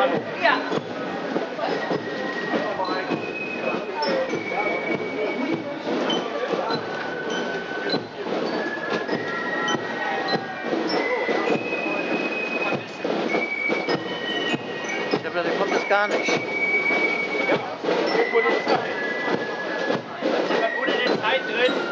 Hallo. Ja. Ich habe gedacht, kommt das gar nicht. Ja, wo ist das? Ist jemand ohne den Zeit drin.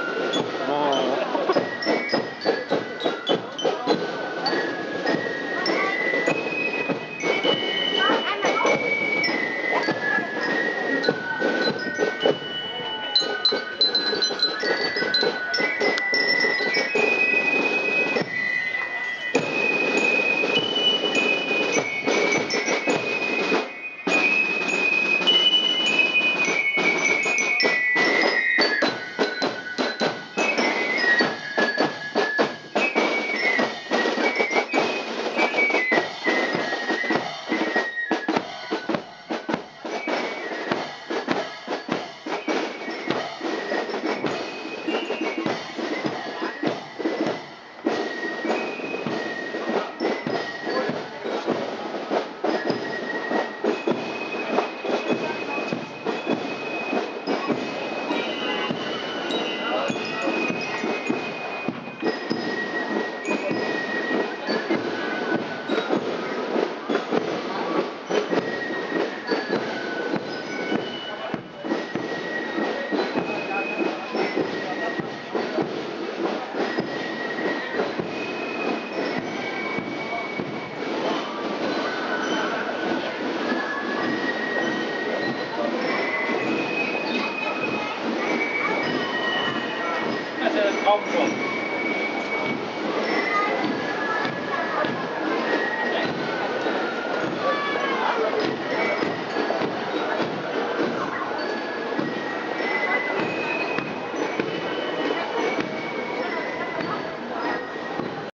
Calma, João.